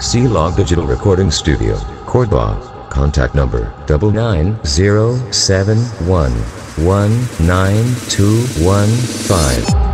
C-Log Digital Recording Studio, Cordoba. Contact number double nine zero seven one one nine two one five.